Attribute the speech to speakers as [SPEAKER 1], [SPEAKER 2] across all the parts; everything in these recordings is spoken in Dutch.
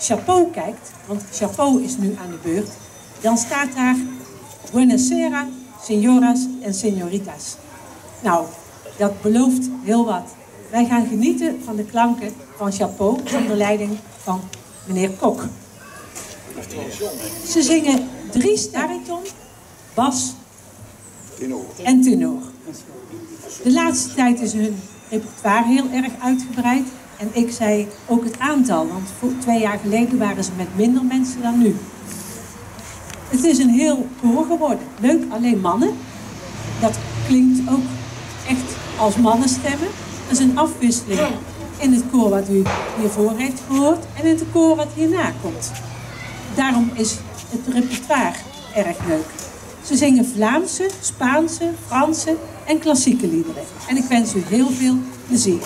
[SPEAKER 1] Chapeau kijkt, want Chapeau is nu aan de beurt, dan staat daar Buenasera, Senoras en Senoritas. Nou, dat belooft heel wat. Wij gaan genieten van de klanken van Chapeau onder leiding van meneer Kok. Ze zingen drie bariton, bas en tenor. De laatste tijd is hun repertoire heel erg uitgebreid. En ik zei ook het aantal, want twee jaar geleden waren ze met minder mensen dan nu. Het is een heel koor geworden. Leuk, alleen mannen. Dat klinkt ook echt als mannenstemmen. Dat is een afwisseling in het koor wat u hiervoor heeft gehoord en in het koor wat hierna komt. Daarom is het repertoire erg leuk. Ze zingen Vlaamse, Spaanse, Franse en klassieke liederen. En ik wens u heel veel plezier.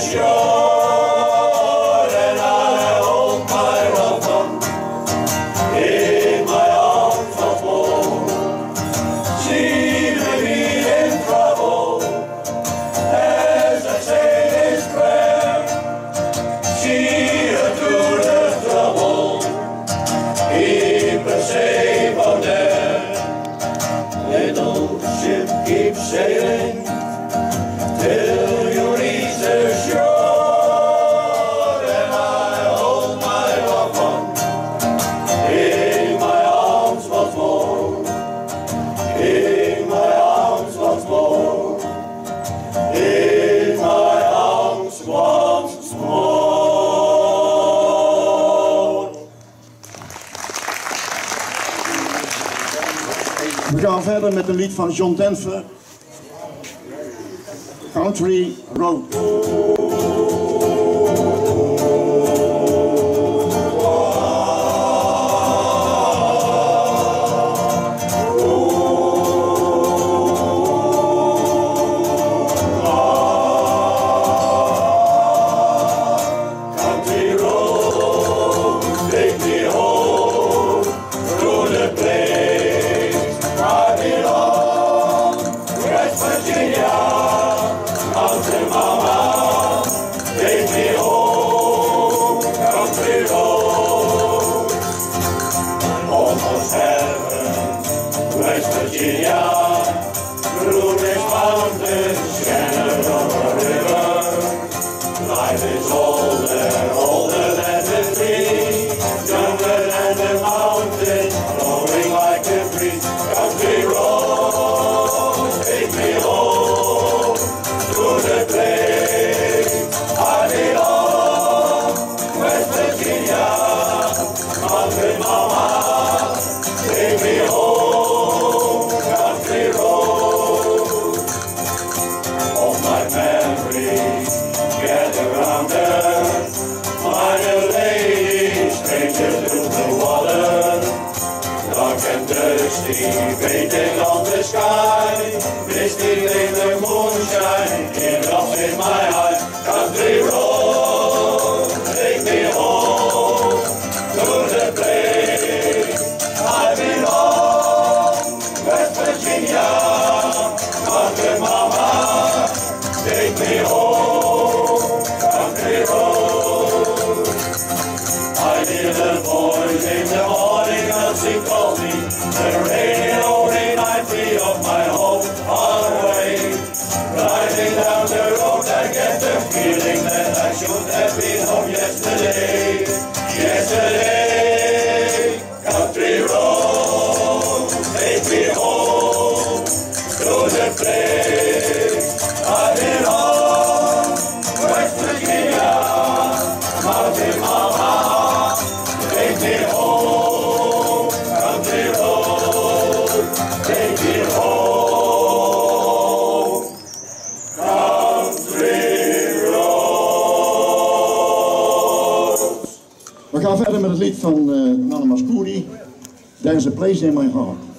[SPEAKER 2] show.
[SPEAKER 3] We gaan verder met een lied van John Denver. Country Road.
[SPEAKER 2] Thirsty, waiting on the sky. Misty in the moonshine, teardrops in my eyes.
[SPEAKER 3] lid van uh, Nana Mascouri tijdens de place in mijn heart.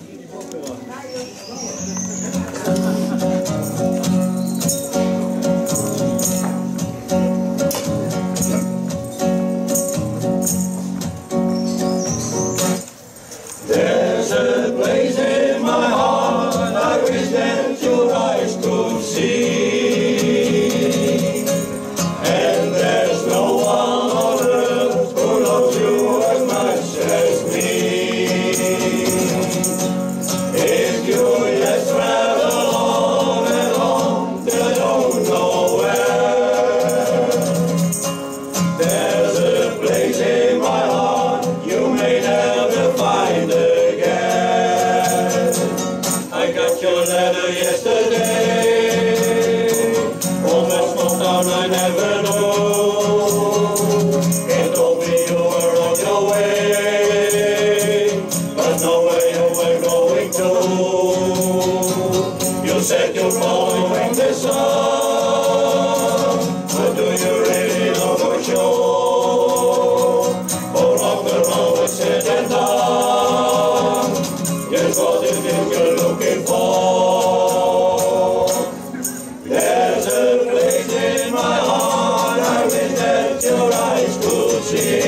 [SPEAKER 2] say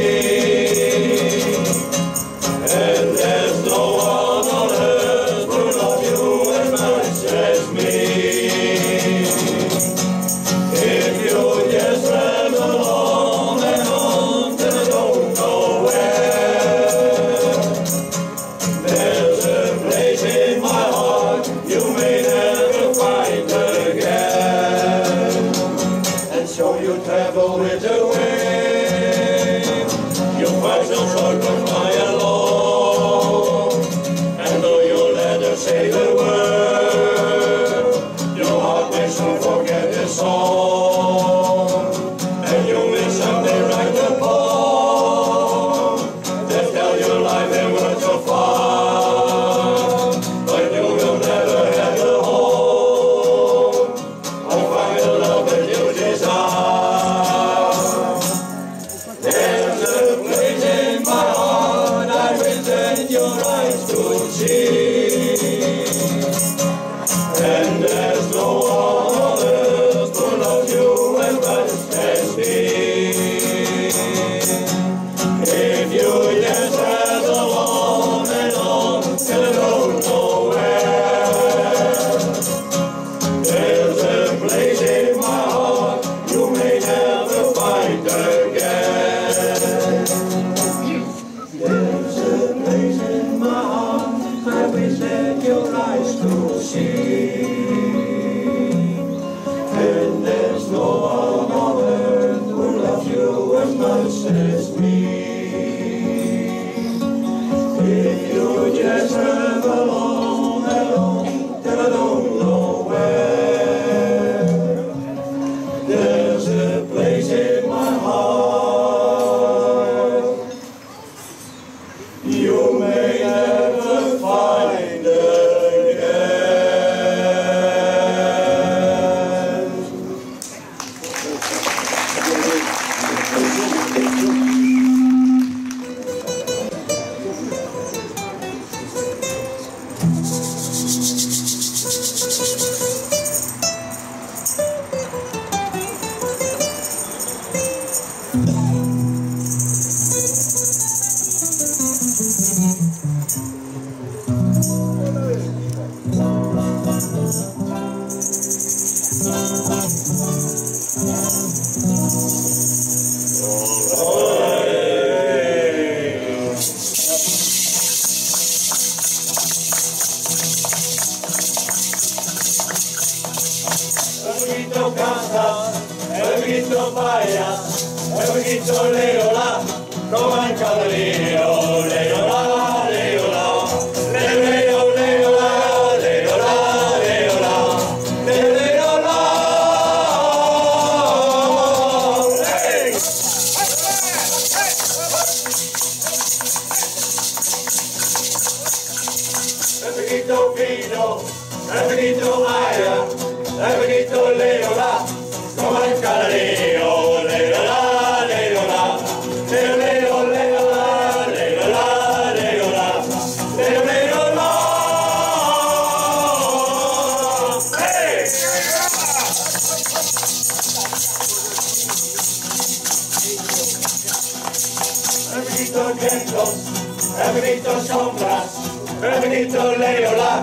[SPEAKER 2] says we Música higher. Navigator, Leola, come on, Leola,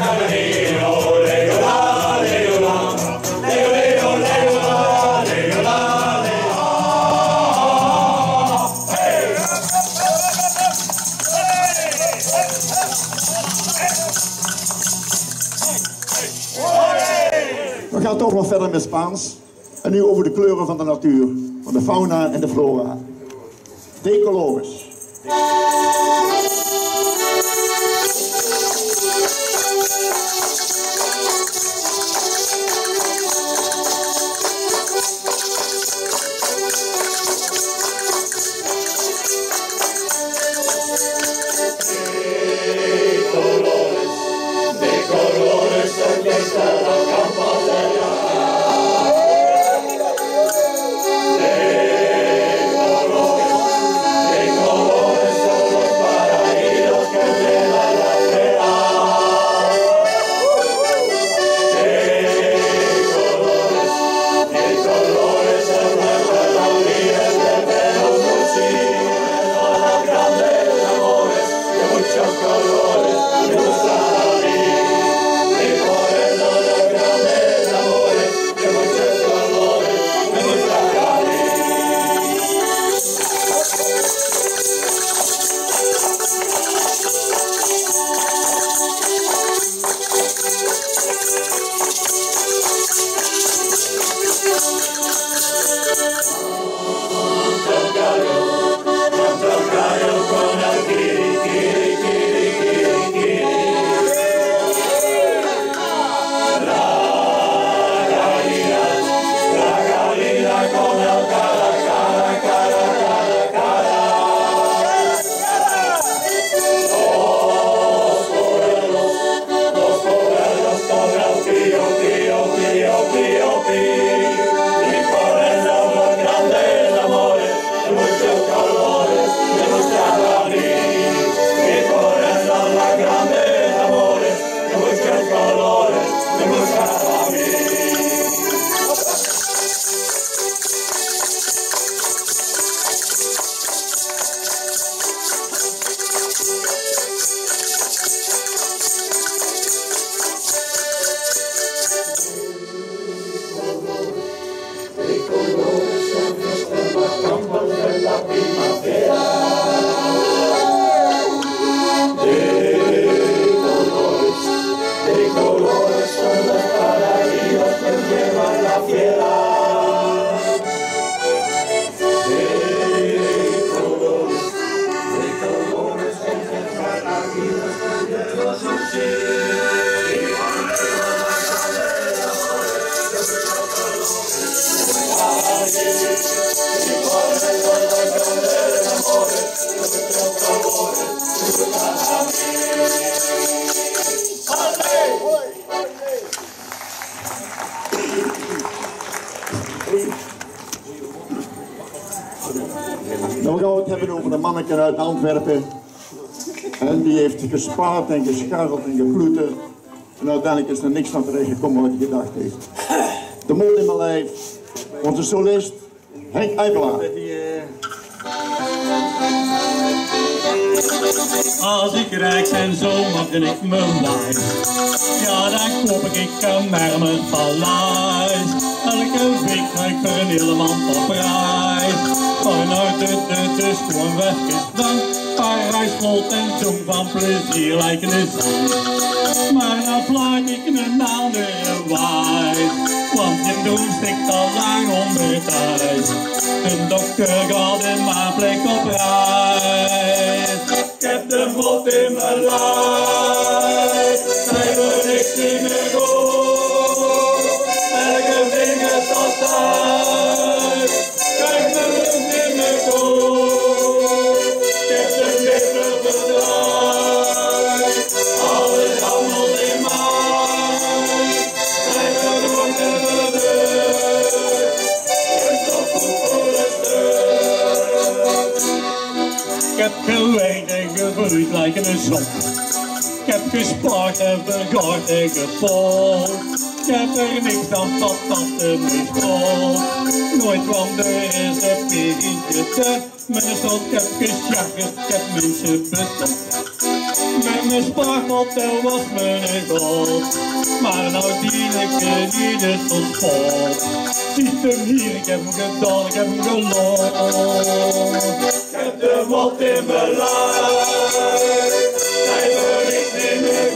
[SPEAKER 3] We gaan toch nog verder met Spaans. En nu over de kleuren van de natuur, van de fauna en de flora.
[SPEAKER 2] Ecologisch. よろしくお願
[SPEAKER 3] いします。Uit Antwerpen. En die heeft gespaard en gescharreld en geploeterd. En uiteindelijk is er niks van terecht gekomen wat hij gedacht heeft. De mond in mijn lijf. Onze solist, Henk Eibelaar.
[SPEAKER 2] Als ik rijk en zo mag ik mijn lijf. Ja, dan koop ik een marmerpaleis. Ik voor een hele op. Vanuit de de is gewoon weg is dan. Parijs vol en zong van plezier lijken een zang. Maar nou vlak ik een andere wijs. Want je doel stikt al lang onder thuis. De dokter gaat in mijn plek op reis. Ik heb de mot in mijn lijf. Zij wil niks meer Ik heb geweend en gevloeid lijken een zon. Ik heb gespaard en vergaard en gepot. Heb er niks aan wat dat te misvalt. Nooit kwam eens een perietje te. Een stad, ik heb gesjaggerd, ik heb mensen bestopt. Met mijn spaargeld was mijn god. Maar nou dien ik er ieder tot spot. Ziet hem hier, ik heb hem gedaan, ik heb hem gelost. Ik heb de mot in mijn lijf. Zij wil ik niet meer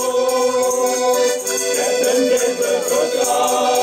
[SPEAKER 2] mijn kop. Ik heb de lippen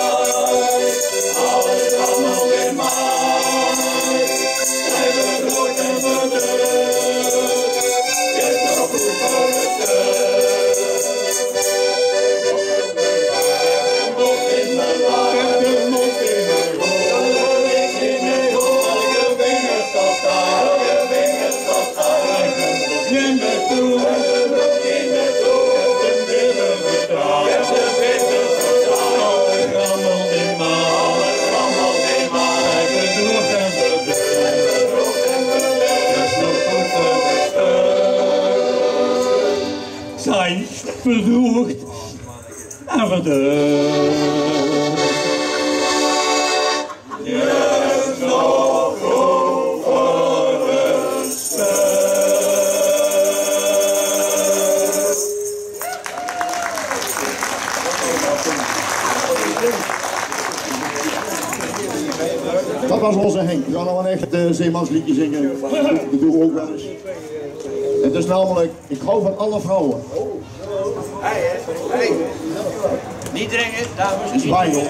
[SPEAKER 3] was onze Henk. Die zou nog een echt uh, zeemansliedje zingen. Dat doen we ook wel eens. Het is namelijk, ik hou van alle vrouwen.
[SPEAKER 4] Hey, hey. Niet dringen, dames. Niet
[SPEAKER 3] Zwaai op.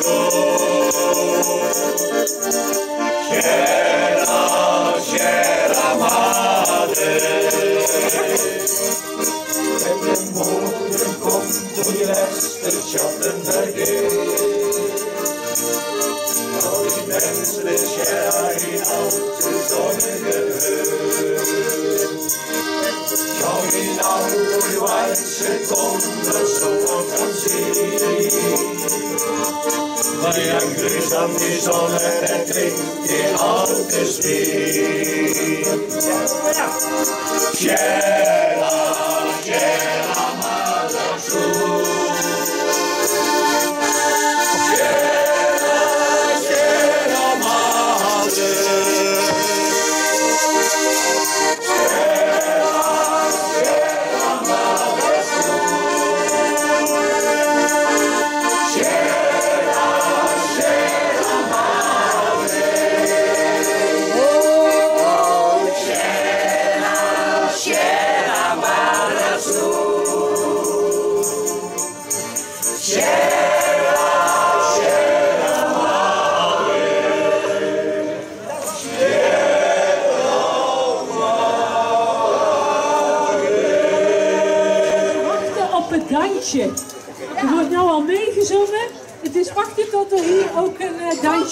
[SPEAKER 2] Wenn der Mond kommt und die letzte de vergeht, en grüßt an die
[SPEAKER 1] Sonne, er trägt die alte Stirn. Yeah, yeah.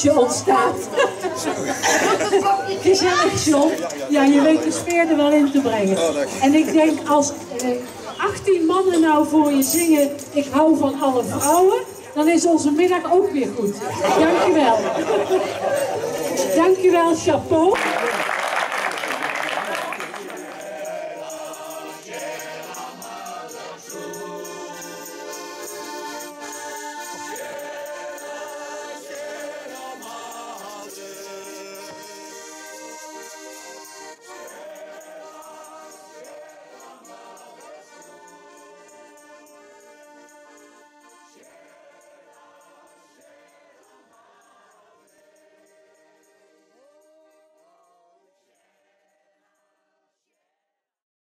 [SPEAKER 1] John staat. Gezellig John. Ja, je weet de sfeer er wel in te brengen. Oh, en ik denk als eh, 18 mannen nou voor je zingen, ik hou van alle vrouwen, dan is onze middag ook weer goed. Dankjewel. Dankjewel, chapeau.